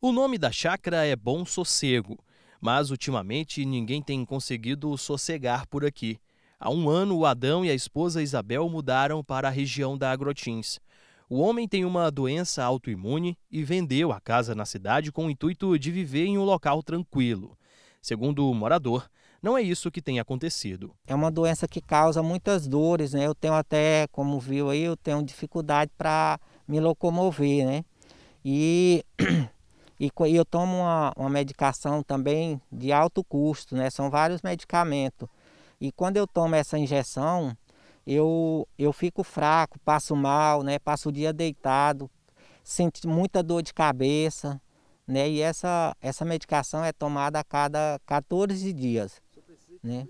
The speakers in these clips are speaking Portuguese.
O nome da chácara é Bom Sossego, mas ultimamente ninguém tem conseguido sossegar por aqui. Há um ano, o Adão e a esposa Isabel mudaram para a região da Agrotins. O homem tem uma doença autoimune e vendeu a casa na cidade com o intuito de viver em um local tranquilo. Segundo o morador, não é isso que tem acontecido. É uma doença que causa muitas dores, né? Eu tenho até, como viu aí, eu tenho dificuldade para me locomover, né? E E eu tomo uma, uma medicação também de alto custo, né? São vários medicamentos. E quando eu tomo essa injeção, eu, eu fico fraco, passo mal, né? Passo o dia deitado, sinto muita dor de cabeça, né? E essa, essa medicação é tomada a cada 14 dias, né?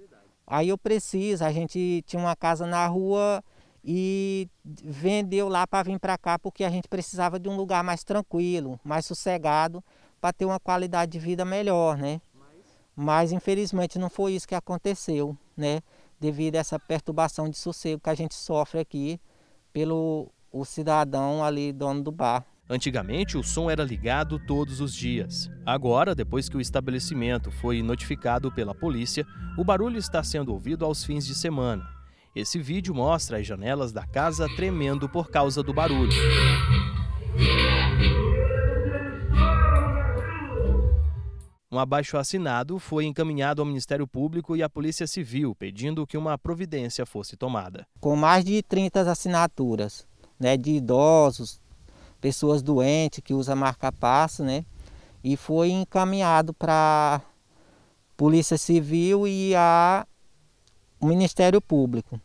Aí eu preciso, a gente tinha uma casa na rua e vendeu lá para vir para cá porque a gente precisava de um lugar mais tranquilo, mais sossegado, para ter uma qualidade de vida melhor, né? Mas infelizmente não foi isso que aconteceu, né? Devido a essa perturbação de sossego que a gente sofre aqui pelo o cidadão ali dono do bar. Antigamente, o som era ligado todos os dias. Agora, depois que o estabelecimento foi notificado pela polícia, o barulho está sendo ouvido aos fins de semana. Esse vídeo mostra as janelas da casa tremendo por causa do barulho. Um abaixo-assinado foi encaminhado ao Ministério Público e à Polícia Civil, pedindo que uma providência fosse tomada. Com mais de 30 assinaturas, né, de idosos, pessoas doentes que usam marca-passo, né, e foi encaminhado para a Polícia Civil e a o Ministério Público.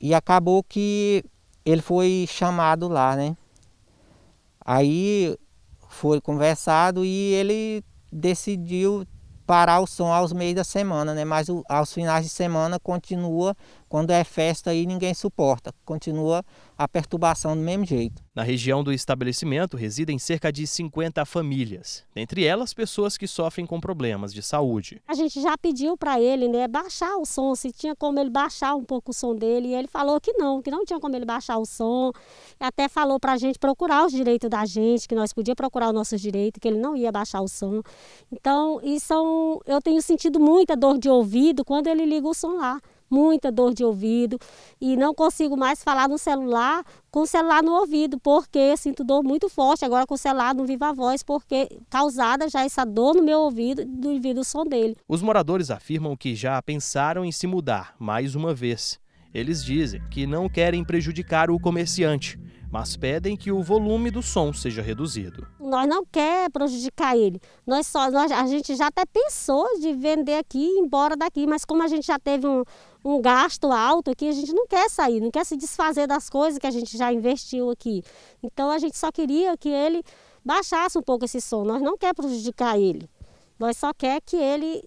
E acabou que ele foi chamado lá, né? Aí foi conversado e ele decidiu parar o som aos meios da semana, né? Mas aos finais de semana continua, quando é festa aí ninguém suporta, continua a perturbação do mesmo jeito. Na região do estabelecimento residem cerca de 50 famílias, dentre elas pessoas que sofrem com problemas de saúde. A gente já pediu para ele né, baixar o som, se tinha como ele baixar um pouco o som dele, e ele falou que não, que não tinha como ele baixar o som, até falou para a gente procurar os direitos da gente, que nós podíamos procurar os nossos direitos, que ele não ia baixar o som. Então, isso eu tenho sentido muita dor de ouvido quando ele liga o som lá muita dor de ouvido e não consigo mais falar no celular com o celular no ouvido, porque sinto dor muito forte agora com o celular no viva voz, porque causada já essa dor no meu ouvido devido ao som dele. Os moradores afirmam que já pensaram em se mudar mais uma vez. Eles dizem que não querem prejudicar o comerciante, mas pedem que o volume do som seja reduzido. Nós não quer prejudicar ele. Nós só, nós, a gente já até pensou de vender aqui e embora daqui, mas como a gente já teve um, um gasto alto aqui, a gente não quer sair, não quer se desfazer das coisas que a gente já investiu aqui. Então a gente só queria que ele baixasse um pouco esse som. Nós não quer prejudicar ele. Nós só quer que ele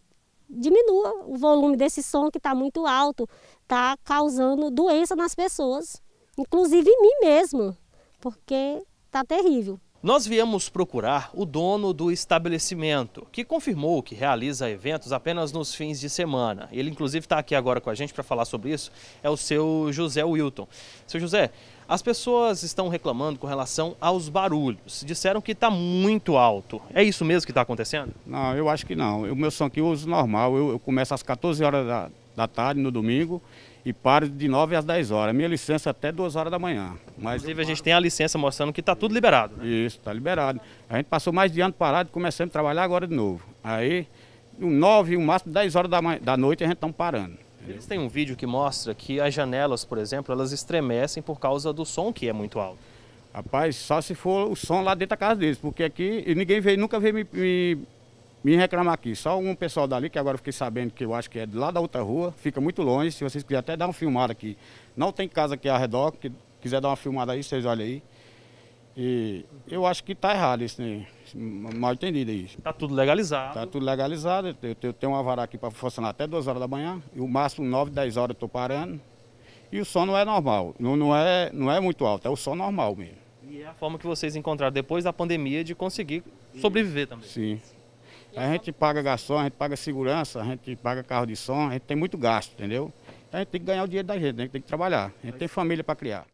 diminua o volume desse som que está muito alto, está causando doença nas pessoas inclusive em mim mesmo, porque está terrível. Nós viemos procurar o dono do estabelecimento, que confirmou que realiza eventos apenas nos fins de semana. Ele, inclusive, está aqui agora com a gente para falar sobre isso. É o seu José Wilton. Seu José, as pessoas estão reclamando com relação aos barulhos. Disseram que está muito alto. É isso mesmo que está acontecendo? Não, eu acho que não. O meu som aqui eu uso normal. Eu, eu começo às 14 horas da, da tarde no domingo e paro de 9 às 10 horas. Minha licença é até 2 horas da manhã. Mas Inclusive, a gente tem a licença mostrando que está tudo liberado. Né? Isso, está liberado. A gente passou mais de ano parado e começamos a trabalhar agora de novo. Aí, 9, o máximo 10 horas da, da noite, a gente está parando. Eles têm um vídeo que mostra que as janelas, por exemplo, elas estremecem por causa do som que é muito alto. Rapaz, só se for o som lá dentro da casa deles, porque aqui ninguém veio, nunca veio me, me me reclamar aqui. Só um pessoal dali, que agora fiquei sabendo que eu acho que é de lá da outra rua, fica muito longe. Se vocês quiserem até dar uma filmada aqui. Não tem casa aqui ao redor, que quiser dar uma filmada aí, vocês olhem aí. E eu acho que está errado isso, né? mal entendido aí. Está tudo legalizado. Está tudo legalizado. Eu, eu tenho uma vara aqui para funcionar até 2 horas da manhã. E o máximo 9, 10 horas eu estou parando. E o som não é normal. Não, não, é, não é muito alto, é o som normal mesmo. E é a forma que vocês encontraram depois da pandemia de conseguir sobreviver também. Sim. A gente paga garçom, a gente paga segurança, a gente paga carro de som, a gente tem muito gasto, entendeu? A gente tem que ganhar o dinheiro da gente, a gente tem que trabalhar, a gente tem família para criar.